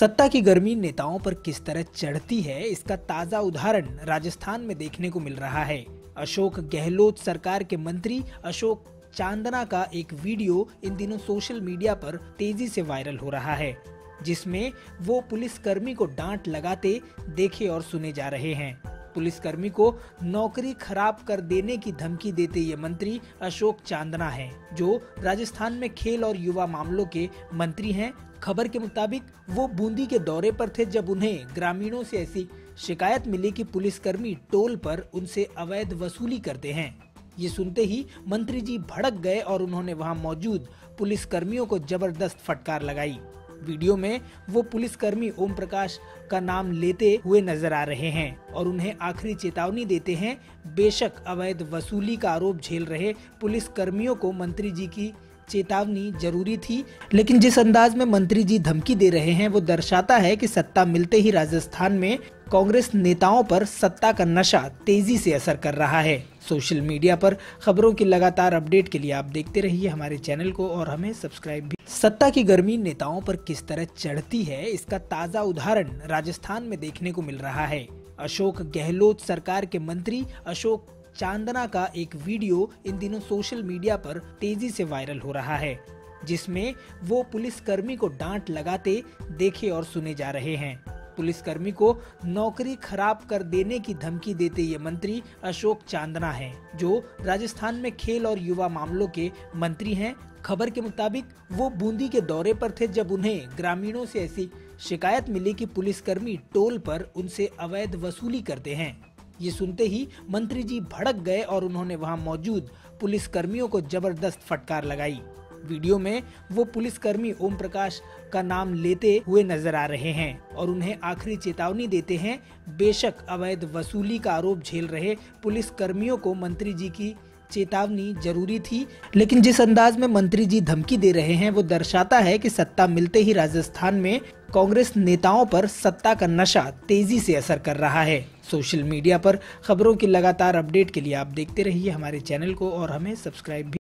सत्ता की गर्मी नेताओं पर किस तरह चढ़ती है इसका ताज़ा उदाहरण राजस्थान में देखने को मिल रहा है। अशोक गहलोत सरकार के मंत्री अशोक चांदना का एक वीडियो इन दिनों सोशल मीडिया पर तेज़ी से वायरल हो रहा है जिसमें वो पुलिसकर्मी को डांट लगाते देखे और सुने जा रहे हैं। पुलिसकर्मी को नौकरी खराब कर देने की धमकी देते ये मंत्री अशोक चांदना हैं, जो राजस्थान में खेल और युवा मामलों के मंत्री हैं खबर के मुताबिक, वो बूंदी के दौरे पर थे जब उन्हें ग्रामीणों से ऐसी शिकायत मिली कि पुलिसकर्मी टोल पर उनसे अवैध वसूली करते हैं। ये सुनते ही मंत्री जी भड़क गए और उन्होंने वहाँ मौजूद पुलिसकर्मियों को ज़बरदस्त फटकार लगाई। वीडियो में वो पुलिसकर्मी ओम प्रकाश का नाम लेते हुए नज़र आ रहे हैं और उन्हें आखिरी चेतावनी देते हैं, बेशक अवैध वसूली का आरोप झेल रहे पुलिस कर्मियों को मंत्री जी की चेतावनी ज़रूरी थी, लेकिन जिस अंदाज में मंत्री जी धमकी दे रहे हैं, वो दर्शाता है कि सत्ता मिलते ही राजस्थान में कांग्रेस नेताओं पर सत्ता का नशा तेज़ी से असर कर रहा है। सोशल मीडिया पर खबरों की लगातार अपडेट के लिए आप देखते रहिए हमारे चैनल को और हमें सब्सक्राइब भी। सत्ता की गर्मी नेताओं पर किस तरह चढ़ती है, इसका ताज़ा उदाहरण राजस्थान में देखने को मिल रहा है। अशोक गहलोत सरकार के मंत्री अशोक चांदना का एक वीडियो इन दिनों सोशल मीडिया पर तेज़ी से वायरल हो रहा है जिसमें वो पुलिसकर्मी को डांट लगाते देखे और सुने जा रहे हैं। पुलिसकर्मी को नौकरी खराब कर देने की धमकी देते ये मंत्री अशोक चांदना हैं, जो राजस्थान में खेल और युवा मामलों के मंत्री हैं। खबर के मुताबिक वो बूंदी के दौरे पर थे जब उन्हें ग्रामीणों से ऐसी शिकायत मिली कि पुलिसकर्मी टोल पर उनसे अवैध वसूली करते हैं। ये सुनते ही मंत्री जी भड़क गए और उन्होंने वहाँ मौजूद पुलिस कर्मियों को ज़बरदस्त फटकार लगाई। वीडियो में वो पुलिस कर्मी ओम प्रकाश का नाम लेते हुए नज़र आ रहे हैं और उन्हें आखिरी चेतावनी देते हैं, बेशक अवैध वसूली का आरोप झेल रहे पुलिस कर्मियों को मंत्री जी की चेतावनी ज़रूरी थी, लेकिन जिस अंदाज में मंत्री जी धमकी दे रहे हैं, वो दर्शाता है कि सत्ता मिलते ही राजस्थान में कांग्रेस नेताओं पर सत्ता का नशा तेज़ी से असर कर रहा है। सोशल मीडिया पर खबरों की लगातार अपडेट के लिए आप देखते रहिए हमारे चैनल को और हमें सब्सक्राइब भी